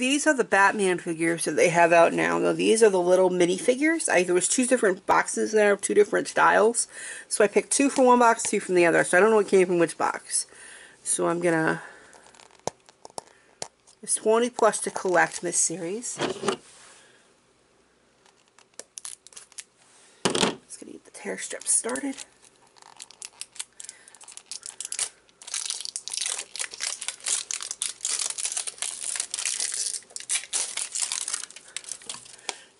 these are the Batman figures that they have out now. Now these are the little mini figures. I, there was two different boxes there, two different styles. So I picked two from one box, two from the other. So I don't know what came from which box. So I'm gonna. It's 20 plus to collect this series. Just gonna get the tear strips started.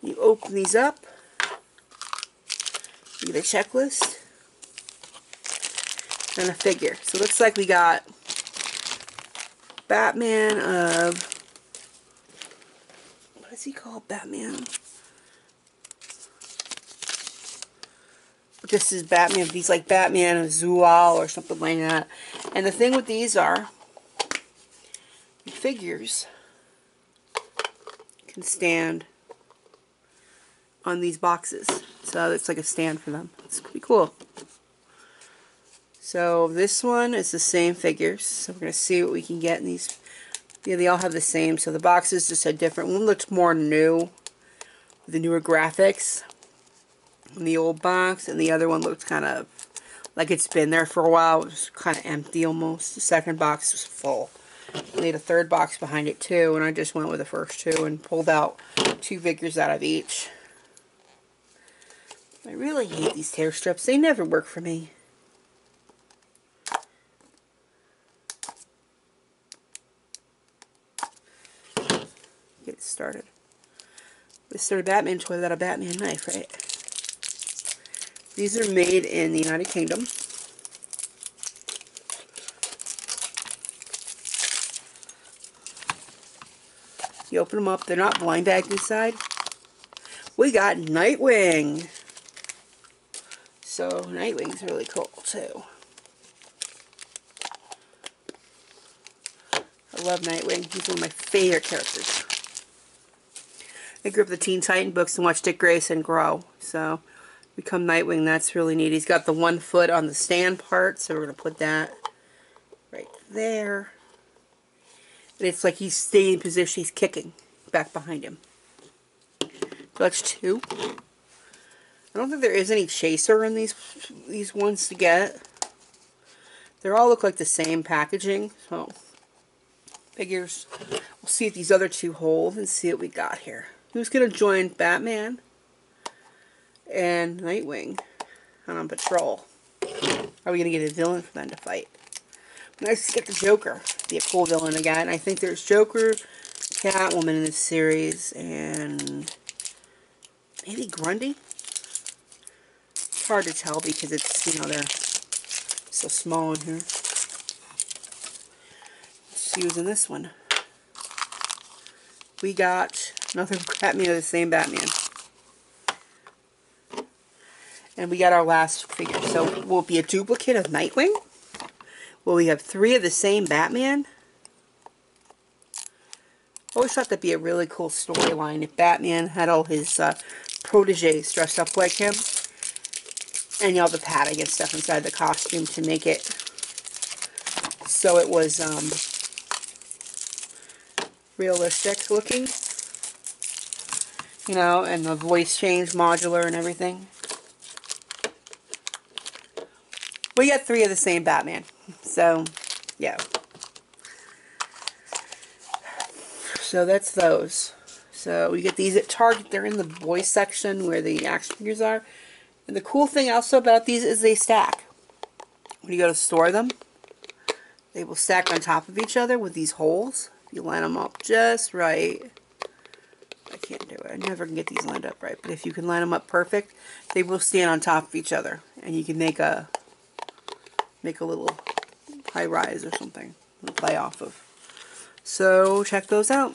You open these up. You get a checklist. And a figure. So it looks like we got Batman of... What is he called? Batman? This is Batman. He's like Batman of Zual or something like that. And the thing with these are, the figures can stand on these boxes. So it's like a stand for them. It's pretty cool. So this one is the same figures. So we're going to see what we can get in these. Yeah, they all have the same. So the boxes just a different. One looks more new. The newer graphics. In the old box. And the other one looks kind of like it's been there for a while. It was kind of empty almost. The second box was full. I need a third box behind it too. And I just went with the first two and pulled out two figures out of each. I really hate these tear strips. They never work for me. Get started. This sort of Batman toy without a Batman knife, right? These are made in the United Kingdom. You open them up, they're not blind bagged inside. We got Nightwing. So Nightwing's really cool too. I love Nightwing. He's one of my favorite characters. I grew up the Teen Titan books and watched Dick Grayson grow. So become Nightwing. That's really neat. He's got the one foot on the stand part. So we're going to put that right there. And it's like he's staying in position. He's kicking back behind him. So that's two. I don't think there is any chaser in these these ones to get. They all look like the same packaging, so figures. We'll see if these other two hold and see what we got here. Who's going to join Batman and Nightwing on patrol? Are we going to get a villain for them to fight? Nice to get the Joker. Be a cool villain again. I think there's Joker, Catwoman in this series, and maybe Grundy? Hard to tell because it's, you know, they're so small in here. In this one. We got another Batman of the same Batman. And we got our last figure. So, will it be a duplicate of Nightwing? Will we have three of the same Batman? always thought that'd be a really cool storyline if Batman had all his uh, proteges dressed up like him. And know, the padding and stuff inside the costume to make it so it was um, realistic looking. You know, and the voice change modular and everything. We got three of the same Batman. So, yeah. So that's those. So we get these at Target. They're in the boys section where the action figures are. And the cool thing also about these is they stack. When you go to store them, they will stack on top of each other with these holes. If You line them up just right. I can't do it. I never can get these lined up right. But if you can line them up perfect, they will stand on top of each other. And you can make a make a little high rise or something to play off of. So check those out.